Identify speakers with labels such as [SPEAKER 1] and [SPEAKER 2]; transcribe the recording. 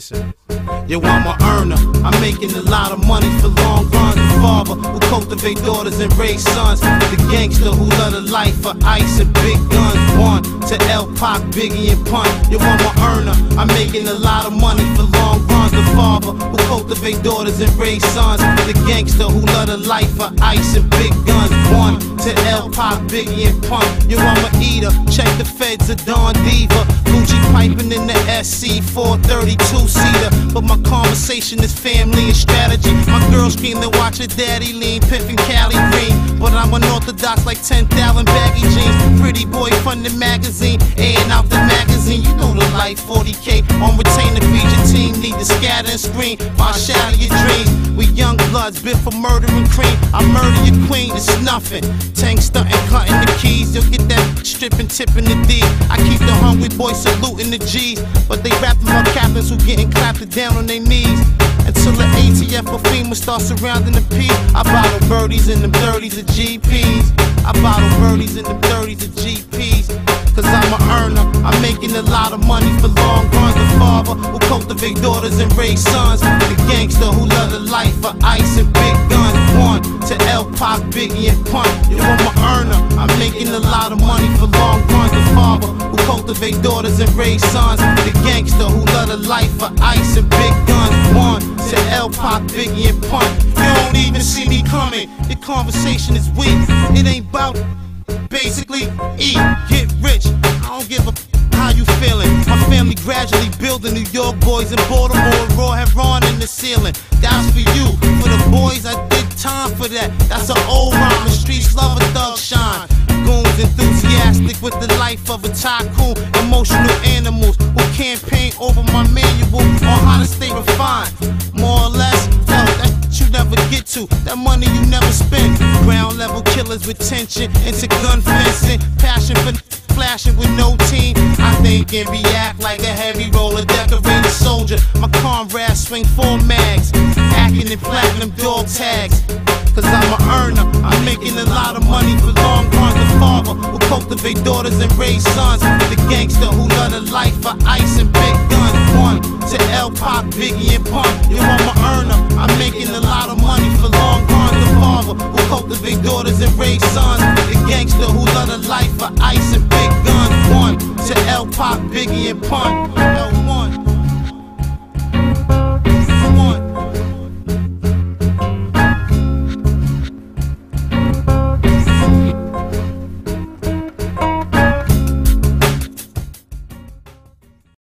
[SPEAKER 1] Listen. Yo, I'm a earner. I'm making a lot of money for long runs. The father who cultivate daughters and raise sons. The gangster who love the life for ice and big guns. One to L Pac, Biggie and Pun. Yo, I'm a earner. I'm making a lot of money for long runs. The father who cultivate daughters and raise sons. The gangster who love the life for ice and big guns. One to L Pac, Biggie and Pun. Yo, I'm a eater. Check the feds of Don Diva. Piping in the SC 432 seater. But my conversation is family and strategy. My girl scream to watch her daddy lean, piffin' Cali green. But I'm unorthodox like 10,000 baggy jeans. Pretty boy from the magazine, and out the magazine. You know the life 40k on retain to feed your team. Need to scatter and scream, my shadow your dreams. We young bloods, bit for murder and cream. I murder your queen, it's nothing. Tank stunting, cutting the keys. You'll get that stripping, tipping the D. I keep the hungry boys saluting the G's. But they rapping my captains who getting clapped down on their knees. Until the ATF or FEMA start surrounding the P. I bottle birdies in them 30s of GPs. I bottle birdies in them 30s of GPs. Cause I'm a earner. I'm making a lot of money for long runs. The father who cultivate daughters and raise sons. The gangster who love the life for ice and big guns. One to L Pac, Biggie and Pun. Lot of money for long runs. The father who cultivate daughters and raise sons. The gangster who love the life for ice and big guns. One to L Pac, Biggie and Pun. You don't even see me coming. Your conversation is weak. It ain't about basically eat, get rich. I don't give a how you feeling. My family gradually building New York boys in Baltimore, raw have run in the ceiling. That's for you, for the boys. I did time for that. That's an old rhyme. The streets love enthusiastic with the life of a tycoon. Emotional animals who campaign over my manual on how to stay refined. More or less, no, that you never get to. That money you never spend. Ground level killers with tension into gun fencing. Passion for flashing with no team. I think and react like a heavy roller, decorated soldier. My comrades swing four mags, acting in platinum dog tags. Cause I'm a earner, I'm making a lot of cultivate daughters and raise sons. The gangster who love the life for ice and big guns. One to L Pac, Biggie and Pun. Yo, I'm a earner, I'm making a lot of money for long runs. The father who cultivate daughters and raise sons. The gangster who love the life for ice and big guns. One to L Pac, Biggie and Pun. L1